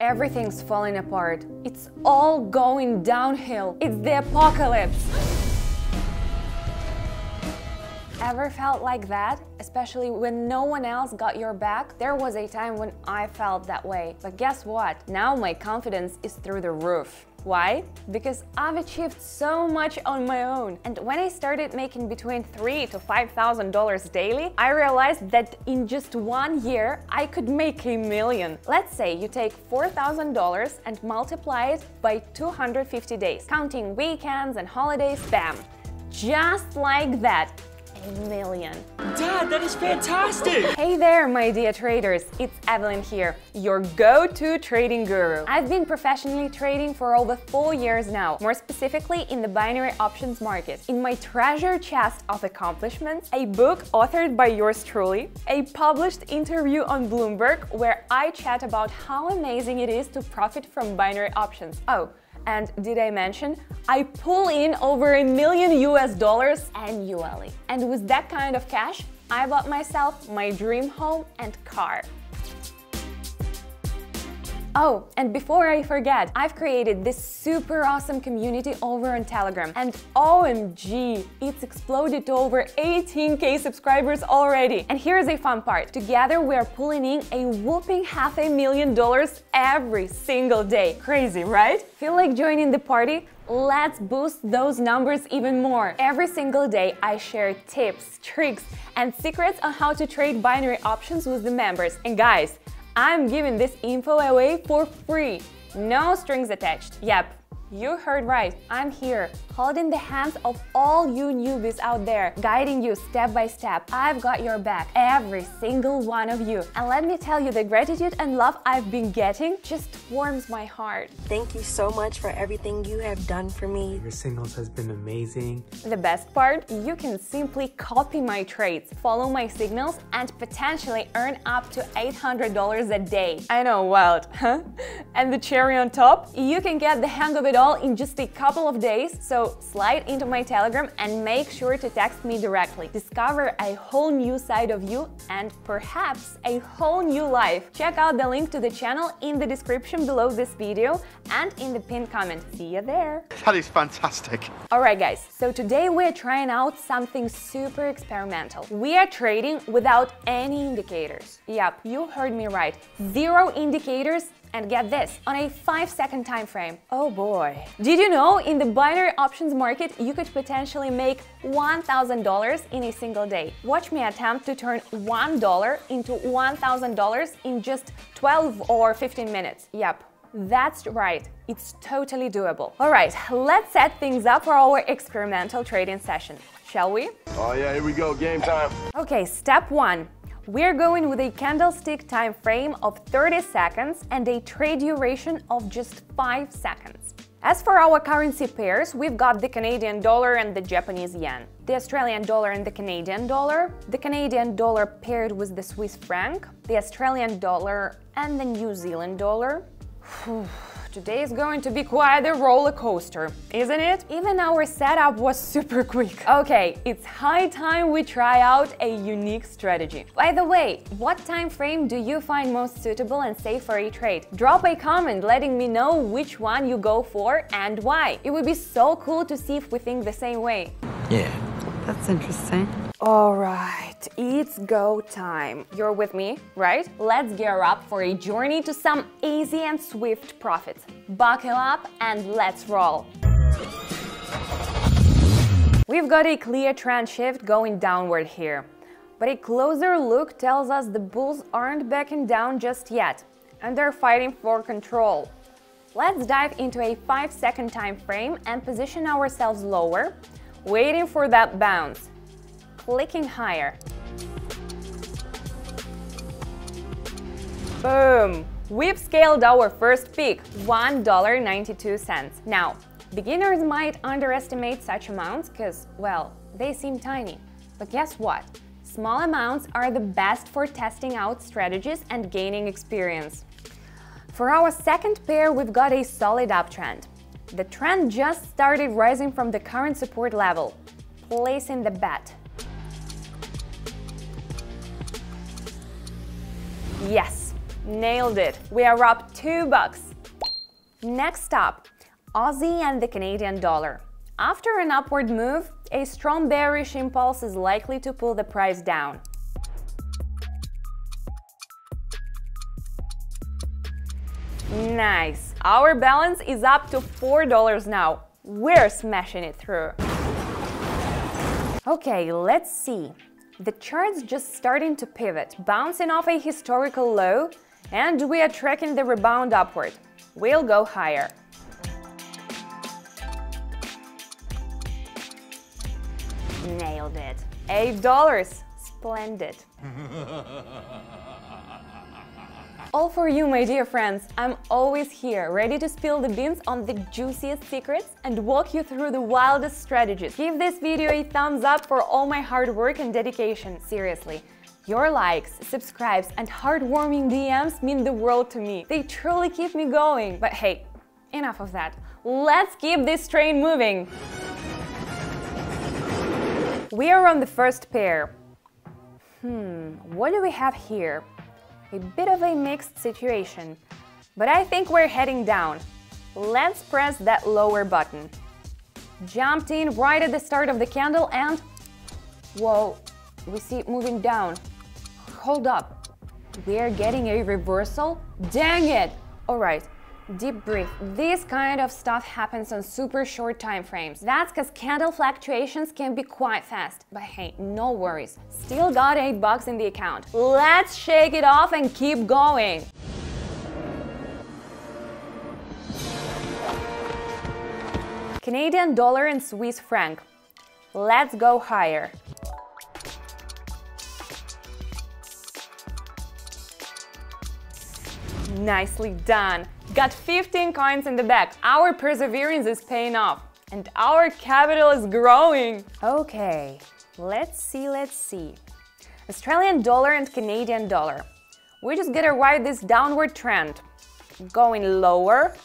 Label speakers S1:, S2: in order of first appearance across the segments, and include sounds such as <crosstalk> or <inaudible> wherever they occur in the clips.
S1: Everything's falling apart. It's all going downhill. It's the apocalypse. Ever felt like that? Especially when no one else got your back? There was a time when I felt that way. But guess what? Now my confidence is through the roof. Why? Because I've achieved so much on my own. And when I started making between three to five thousand dollars daily, I realized that in just one year I could make a million. Let's say you take four thousand dollars and multiply it by 250 days, counting weekends and holidays, bam! Just like that, a million.
S2: Dad, that is fantastic!
S1: Hey there, my dear traders! It's Evelyn here, your go-to trading guru. I've been professionally trading for over four years now, more specifically in the binary options market. In my treasure chest of accomplishments, a book authored by yours truly, a published interview on Bloomberg where I chat about how amazing it is to profit from binary options. Oh, and did I mention, I pull in over a million US dollars annually. And with that kind of cash, I bought myself my dream home and car. Oh, and before I forget, I've created this super awesome community over on Telegram. And OMG, it's exploded to over 18k subscribers already. And here's a fun part. Together we're pulling in a whooping half a million dollars every single day. Crazy, right? Feel like joining the party? Let's boost those numbers even more. Every single day, I share tips, tricks, and secrets on how to trade binary options with the members. And guys, I'm giving this info away for free. No strings attached. Yep, you heard right, I'm here, holding the hands of all you newbies out there, guiding you step by step. I've got your back, every single one of you. And let me tell you, the gratitude and love I've been getting just warms my heart.
S3: Thank you so much for everything you have done for me.
S4: Your signals has been amazing.
S1: The best part? You can simply copy my trades, follow my signals, and potentially earn up to $800 a day. I know, wild, <laughs> huh? And the cherry on top? You can get the hang of it all in just a couple of days, so slide into my Telegram and make sure to text me directly. Discover a whole new side of you and perhaps a whole new life. Check out the link to the channel in the description below this video and in the pinned comment. See you there!
S5: That is fantastic.
S1: Alright guys, so today we're trying out something super experimental. We are trading without any indicators. Yep, you heard me right. Zero indicators and get this, on a 5 second time frame. Oh boy. Did you know in the binary options market you could potentially make $1,000 in a single day? Watch me attempt to turn $1 into $1,000 in just 12 or 15 minutes. Yep, that's right, it's totally doable. Alright, let's set things up for our experimental trading session, shall we?
S5: Oh yeah, here we go, game time.
S1: Okay, step one. We're going with a candlestick time frame of 30 seconds and a trade duration of just 5 seconds. As for our currency pairs, we've got the Canadian dollar and the Japanese yen, the Australian dollar and the Canadian dollar, the Canadian dollar paired with the Swiss franc, the Australian dollar and the New Zealand dollar. <sighs> Today is going to be quite a roller coaster, isn't it? Even our setup was super quick. Okay, it's high time we try out a unique strategy. By the way, what time frame do you find most suitable and safe for a trade? Drop a comment letting me know which one you go for and why. It would be so cool to see if we think the same way.
S2: Yeah.
S6: That's interesting.
S1: Alright, it's go time. You're with me, right? Let's gear up for a journey to some easy and swift profits. Buckle up and let's roll. We've got a clear trend shift going downward here. But a closer look tells us the bulls aren't backing down just yet, and they're fighting for control. Let's dive into a 5 second time frame and position ourselves lower, waiting for that bounce. Clicking higher. Boom! We've scaled our first peak, $1.92. Now, beginners might underestimate such amounts because, well, they seem tiny. But guess what? Small amounts are the best for testing out strategies and gaining experience. For our second pair, we've got a solid uptrend. The trend just started rising from the current support level. Placing the bet. Yes, Nailed it. We are up 2 bucks. Next up, Aussie and the Canadian dollar. After an upward move, a strong bearish impulse is likely to pull the price down. Nice. Our balance is up to $4 now. We're smashing it through. Okay, let's see. The chart's just starting to pivot, bouncing off a historical low, and we are tracking the rebound upward. We'll go higher. Nailed it. Eight dollars. Splendid. <laughs> All for you, my dear friends. I'm always here, ready to spill the beans on the juiciest secrets and walk you through the wildest strategies. Give this video a thumbs up for all my hard work and dedication, seriously. Your likes, subscribes, and heartwarming DMs mean the world to me. They truly keep me going. But hey, enough of that. Let's keep this train moving. We are on the first pair. Hmm, what do we have here? A bit of a mixed situation, but I think we're heading down. Let's press that lower button. Jumped in right at the start of the candle and... Whoa, we see it moving down. Hold up. We're getting a reversal? Dang it! Alright, Deep breath. This kind of stuff happens on super short time frames. That's because candle fluctuations can be quite fast. But hey, no worries. Still got 8 bucks in the account. Let's shake it off and keep going. Canadian dollar and Swiss franc. Let's go higher. Nicely done. Got 15 coins in the bag. Our perseverance is paying off. And our capital is growing. Okay, let's see, let's see. Australian dollar and Canadian dollar. We just gotta ride this downward trend. Going lower.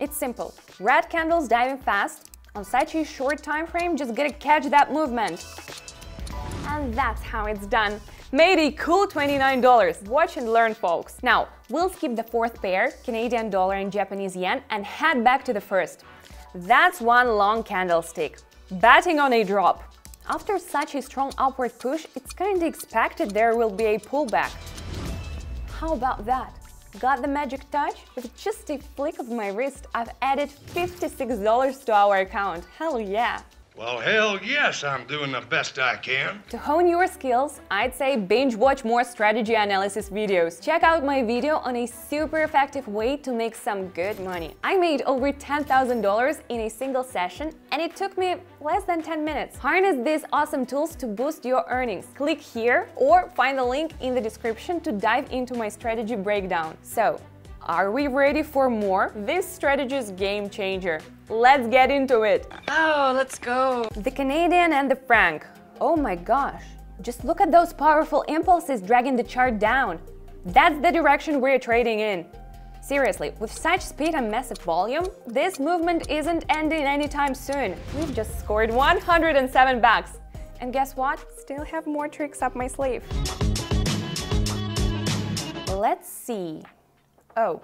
S1: It's simple. Red candles diving fast. On such a short time frame, just gotta catch that movement. And that's how it's done made a cool $29. Watch and learn, folks. Now, we'll skip the fourth pair, Canadian dollar and Japanese yen, and head back to the first. That's one long candlestick. Betting on a drop. After such a strong upward push, it's kinda expected there will be a pullback. How about that? Got the magic touch? With just a flick of my wrist, I've added $56 to our account. Hell yeah!
S6: Well, hell yes, I'm doing the best I can.
S1: To hone your skills, I'd say binge watch more strategy analysis videos. Check out my video on a super effective way to make some good money. I made over $10,000 in a single session and it took me less than 10 minutes. Harness these awesome tools to boost your earnings. Click here or find the link in the description to dive into my strategy breakdown. So, are we ready for more? This strategy is game changer. Let's get into it.
S3: Oh, let's go.
S1: The Canadian and the franc. Oh my gosh. Just look at those powerful impulses dragging the chart down. That's the direction we're trading in. Seriously, with such speed and massive volume, this movement isn't ending anytime soon. We've just scored 107 bucks. And guess what? Still have more tricks up my sleeve. Let's see. Oh,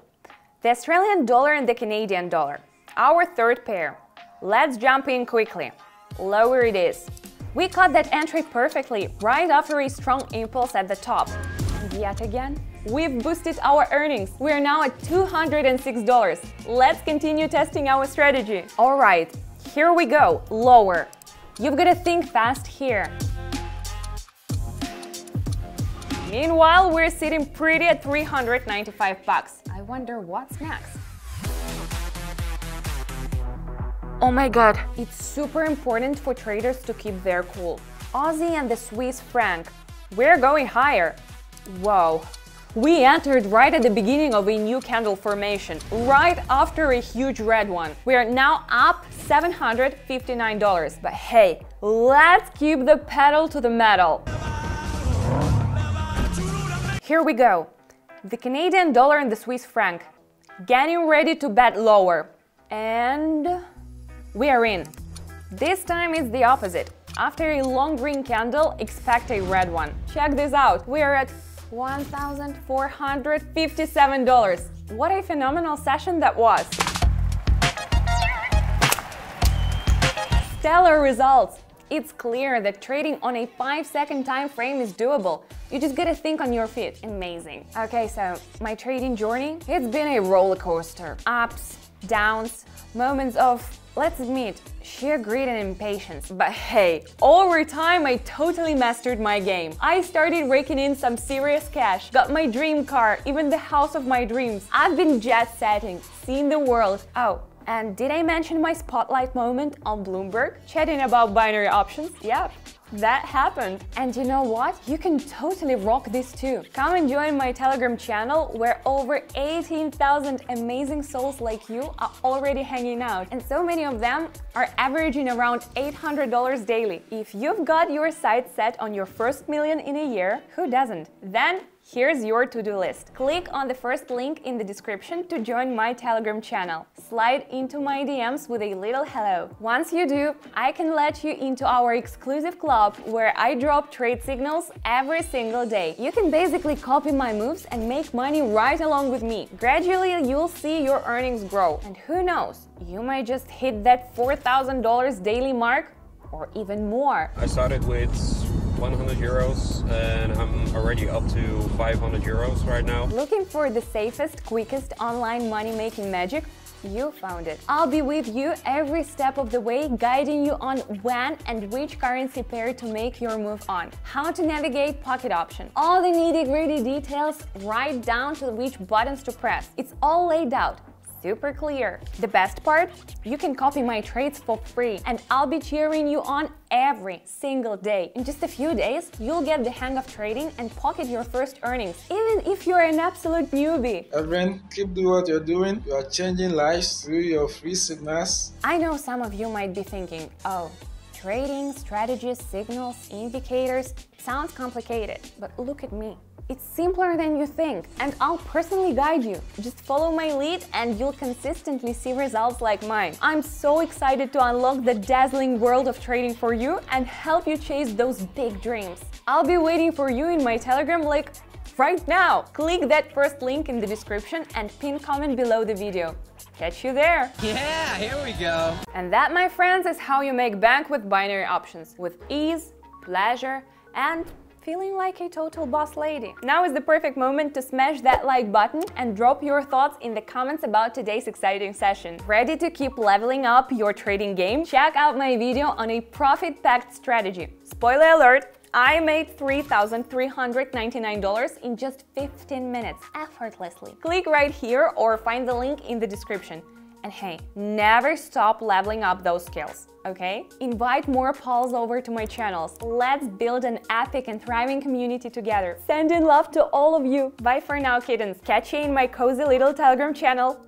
S1: the Australian dollar and the Canadian dollar. Our third pair. Let's jump in quickly. Lower it is. We caught that entry perfectly, right after a strong impulse at the top. And yet again, we've boosted our earnings. We're now at $206. Let's continue testing our strategy. All right, here we go, lower. You've got to think fast here. Meanwhile, we're sitting pretty at 395 bucks. I wonder what's next. Oh my god, it's super important for traders to keep their cool. Aussie and the Swiss franc. We're going higher. Whoa. We entered right at the beginning of a new candle formation, right after a huge red one. We are now up $759. But hey, let's keep the pedal to the metal. Here we go. The Canadian dollar and the Swiss franc. Getting ready to bet lower. And we are in. This time it's the opposite. After a long green candle, expect a red one. Check this out, we are at $1,457. What a phenomenal session that was! Stellar results! It's clear that trading on a 5 second time frame is doable. You just gotta think on your feet. Amazing. Okay, so my trading journey, it's been a roller coaster. Ups, downs, moments of, let's admit, sheer greed and impatience. But hey, over time I totally mastered my game. I started raking in some serious cash, got my dream car, even the house of my dreams. I've been jet setting, seeing the world. Oh, and did I mention my spotlight moment on Bloomberg? Chatting about binary options? Yep, that happened. And you know what? You can totally rock this too. Come and join my Telegram channel where over 18,000 amazing souls like you are already hanging out. And so many of them are averaging around $800 daily. If you've got your sights set on your first million in a year, who doesn't? Then Here's your to-do list. Click on the first link in the description to join my Telegram channel. Slide into my DMs with a little hello. Once you do, I can let you into our exclusive club where I drop trade signals every single day. You can basically copy my moves and make money right along with me. Gradually, you'll see your earnings grow. And who knows, you might just hit that $4,000 daily mark or even more.
S7: I started with 100 euros and I'm already up to 500 euros right now.
S1: Looking for the safest, quickest online money-making magic? You found it. I'll be with you every step of the way, guiding you on when and which currency pair to make your move on, how to navigate pocket option, all the nitty-gritty details right down to which buttons to press. It's all laid out super clear. The best part? You can copy my trades for free and I'll be cheering you on every single day. In just a few days, you'll get the hang of trading and pocket your first earnings, even if you're an absolute newbie.
S8: Everyone, keep doing what you're doing. You are changing lives through your free signals.
S1: I know some of you might be thinking, oh, trading, strategies, signals, indicators, sounds complicated, but look at me. It's simpler than you think, and I'll personally guide you. Just follow my lead and you'll consistently see results like mine. I'm so excited to unlock the dazzling world of trading for you and help you chase those big dreams. I'll be waiting for you in my Telegram like right now. Click that first link in the description and pin comment below the video. Catch you there!
S2: Yeah, here we go.
S1: And that, my friends, is how you make bank with binary options, with ease, pleasure, and feeling like a total boss lady. Now is the perfect moment to smash that like button and drop your thoughts in the comments about today's exciting session. Ready to keep leveling up your trading game? Check out my video on a profit-packed strategy. Spoiler alert, I made $3,399 in just 15 minutes, effortlessly. Click right here or find the link in the description. And hey, never stop leveling up those skills, okay? Invite more Pauls over to my channels. Let's build an epic and thriving community together. Sending love to all of you. Bye for now, kittens. Catch you in my cozy little Telegram channel.